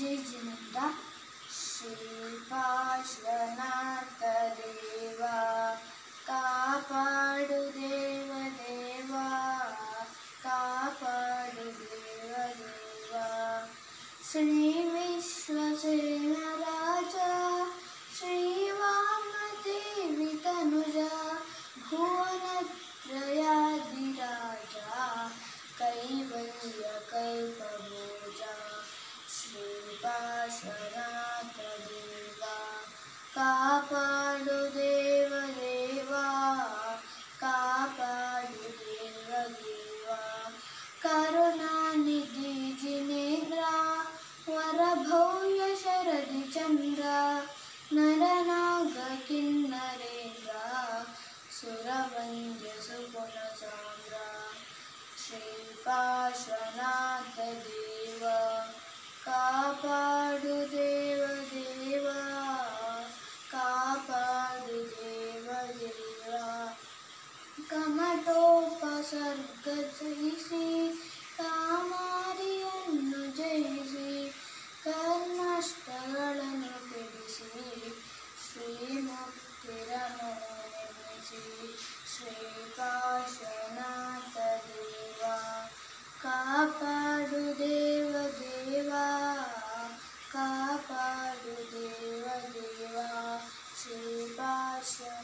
ಜಯಜಿನಿಂದ ಶ್ರೀಪಾರ್ಶ್ವನಾಥ ದೇವ ಕಾಪಾಡು ಶ್ರೀಪಾರ್ಶ್ವನಾಥ ದೇವ ಕಾಪಾಡು ದೇವ ದೇವ ಕಾಪಾಡು ದೇವ ದೇವ ಕರುಣಾನಿಧಿ ಜಿನೇಂದ್ರ ವರಭೌಯ ಶರದಿ ಚಂದ್ರ ನರನಾಗ ಕಿನ್ನರೇಂದ್ರ ಸುರವಂದ್ಯ ಸುಗುಣ ಸಾಂದ್ರ ಶ್ರೀಪಾರ್ಶ್ವನಾಥ ದೇವ ಕಾಪಾಡು ದೇವ ದೇವ ಕಾಪಾಡು ದೇವ ದೇವ ಕಮಟೋಪಸರ್ಗ ಸಹಿಸಿ Russia.